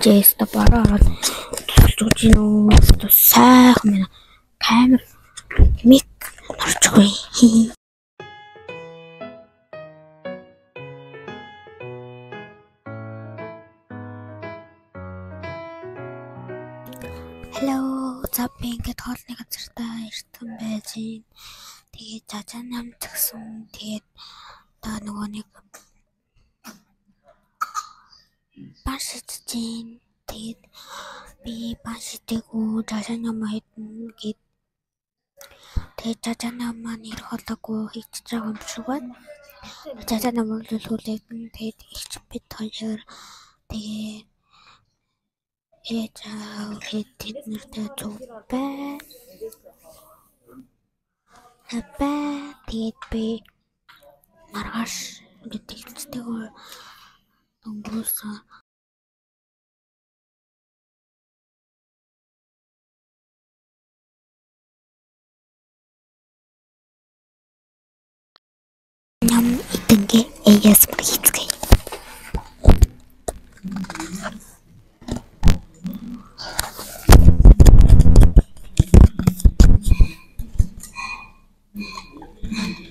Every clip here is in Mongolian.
Жеста бараа ороод тусалж гин үү сайхан байна. Камер мик норчгүй. Hello, за би ингээд хоолны газартаа ирсэн байж. Тэгээд жажаа нам тгсэн. Тэгээд одоо нөгөө нэг баш шидэж Тэгээд би баш шидээгүү жажаа нам хэдэн гэд Тэгээд жажаа нам маань ирэх холоогүй хийчихэж байгаа юм шиг байна. Жажаа нам бол хүлээдэн тэгээд ихч бит хоёр тэгээд аав хэд нэртэй зүг бай. Хапа тэгээд би маргааш гэдэг хэлцтэйгөө өнгөрөөсөн дороге и я с Мрицкой. Thank you.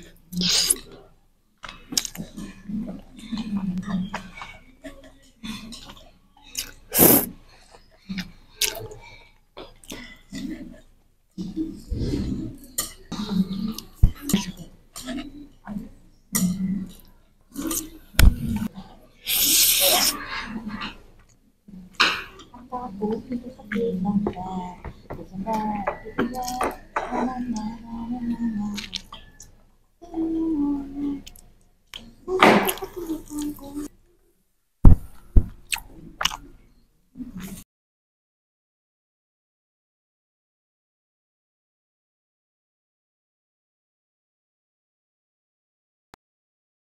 идэнгээ ASMR хийцгээе.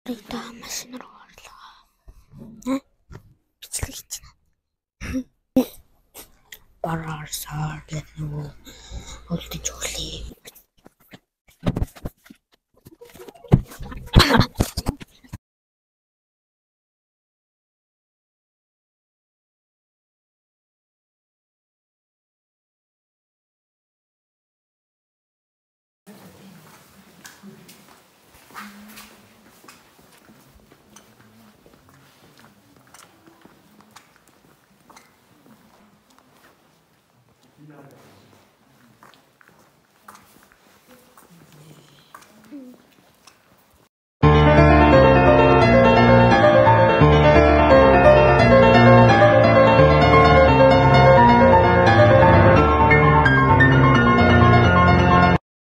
Рита машин руу орлоо. Бичлэг чинь. our Devo Ulti Julie. Thank you. matter.